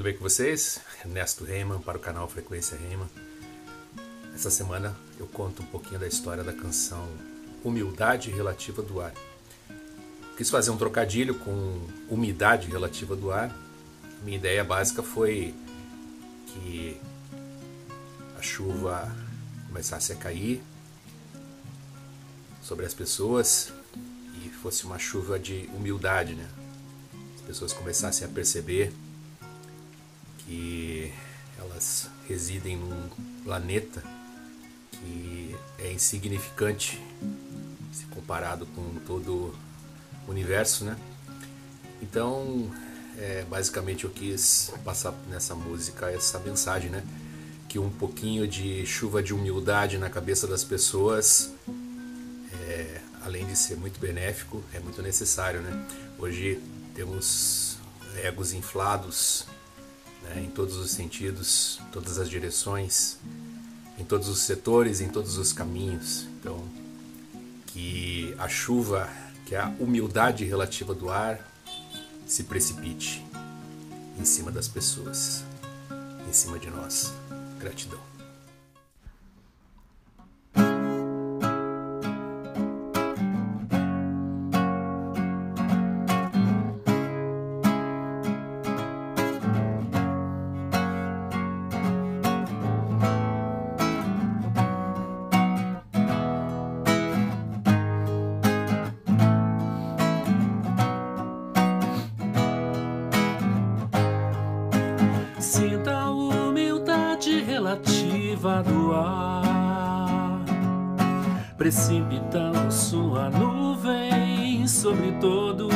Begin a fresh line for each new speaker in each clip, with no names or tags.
tudo bem com vocês? Ernesto Reiman para o canal Frequência Reiman. Essa semana eu conto um pouquinho da história da canção Humildade Relativa do Ar. Quis fazer um trocadilho com umidade relativa do ar. Minha ideia básica foi que a chuva começasse a cair sobre as pessoas e fosse uma chuva de humildade, né? As pessoas começassem a perceber que elas residem num planeta que é insignificante se comparado com todo o universo, né? Então, é, basicamente eu quis passar nessa música essa mensagem, né? Que um pouquinho de chuva de humildade na cabeça das pessoas, é, além de ser muito benéfico, é muito necessário, né? Hoje temos egos inflados né, em todos os sentidos, todas as direções, em todos os setores, em todos os caminhos. Então, que a chuva, que a humildade relativa do ar, se precipite em cima das pessoas, em cima de nós. Gratidão.
Relativa do ar, precipitando sua nuvem sobre todos,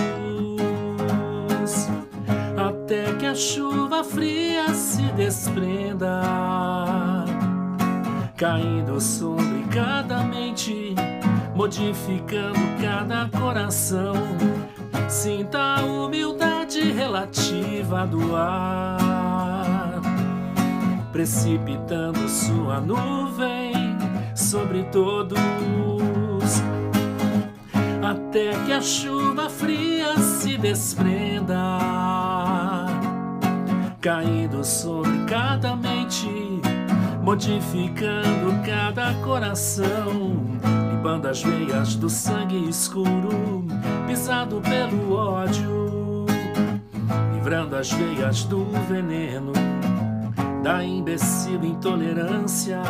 até que a chuva fria se desprenda, caindo sobre cada mente, modificando cada coração. Sinta a humildade relativa do ar, precipitando sua nuvem sobre todos, até que a chuva fria se desprenda, caindo sobre cada mente, modificando cada coração, limpando as veias do sangue escuro, pisado pelo ódio, livrando as veias do veneno, da imbecil intolerância,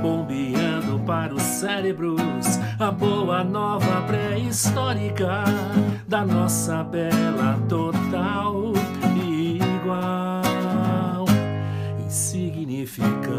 bombeando para os cérebros a boa nova pré-histórica da nossa bela total e igual insignificância.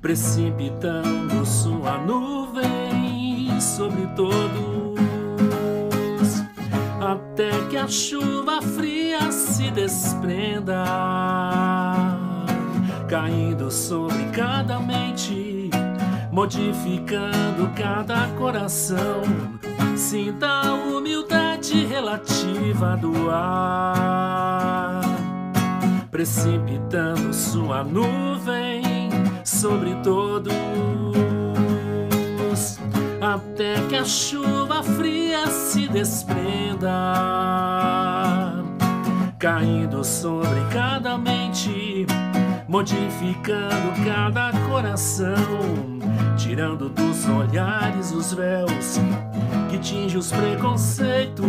Precipitando sua nuvem sobre todos, até que a chuva fria se desprenda, caindo sobre cada mente, modificando cada coração. Sinta a humildade relativa do ar, precipitando sua nuvem sobre todos, até que a chuva fria se desprenda, caindo sobre cada mente, modificando cada coração, tirando dos olhares os véus que tinge os preconceitos,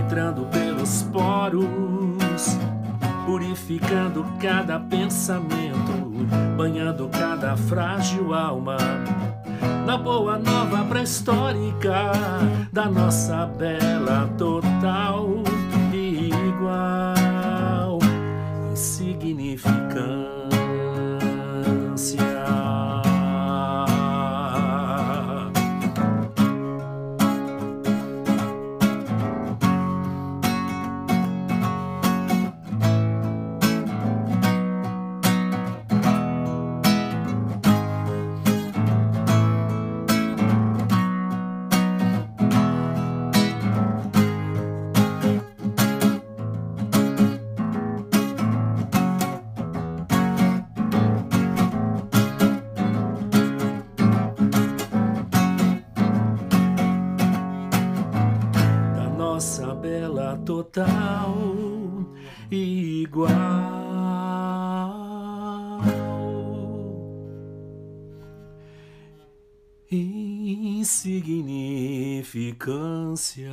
entrando pelos poros, purificando cada pensamento, banhando cada frágil alma. Na boa nova pré-histórica da nossa bela total dança bela total e igual. Insignificância.